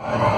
Oh.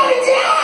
こんに。